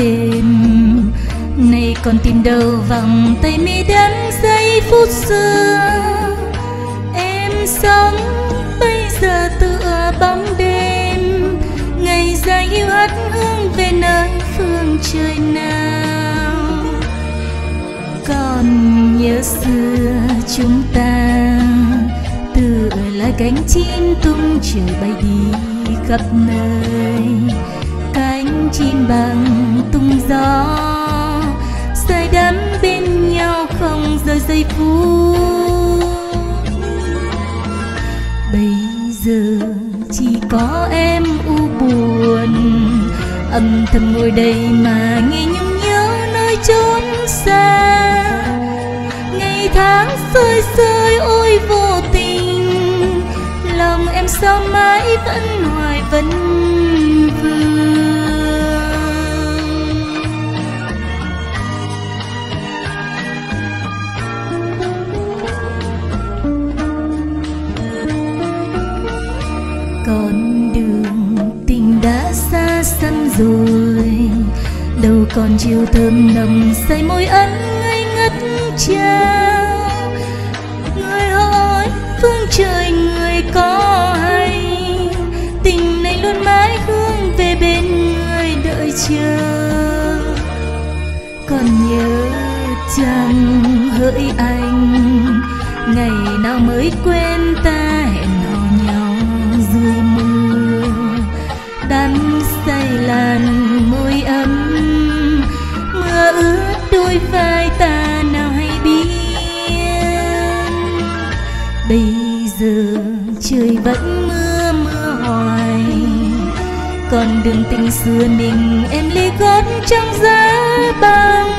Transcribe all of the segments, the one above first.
đêm. Nay còn tìm đâu vòng tay mi đến giây phút xưa. Em sống bây giờ tựa bóng đêm. Ngày dài yêu hắt hương về nơi phương trời nào. Còn nhớ xưa chúng ta, Tựa là cánh chim tung trời bay đi khắp nơi chim bằng tung gió. Say đắm bên nhau không rời giây phút. Bây giờ chỉ có em u buồn. Âm thầm ngồi đây mà nghe nhung nhớ nơi chốn xa. Ngày tháng rơi rơi ôi vô tình. Lòng em sao mãi vẫn hoài vẫn rồi. Đâu còn chiều thơm nồng say môi ân ngây ngất trao. Người hỏi, phương trời người có hay? Tình này luôn mãi hướng về bên người đợi chờ. Còn nhớ chăng hỡi anh, ngày nào mới quên ta? Giờ trời vẫn mưa mưa hoài. Còn đường tình xưa mình em ly gót trong giá băng.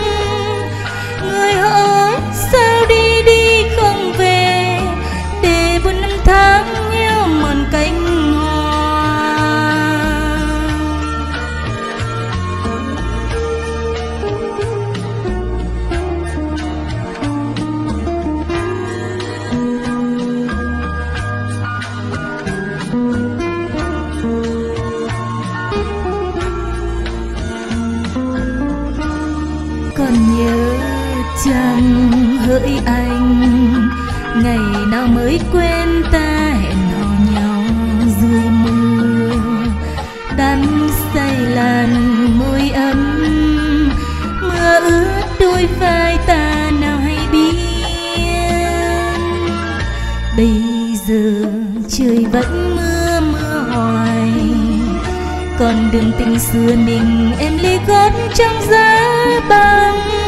Còn nhớ chăng hỡi anh? Ngày nào mới quên ta hẹn hò nhau dưới mưa? Đắm say làn môi ấm, mưa ướt đôi vai ta nào hay biết? Bây giờ trời vẫn còn đường tình xưa mình em ly gót trong giá băng.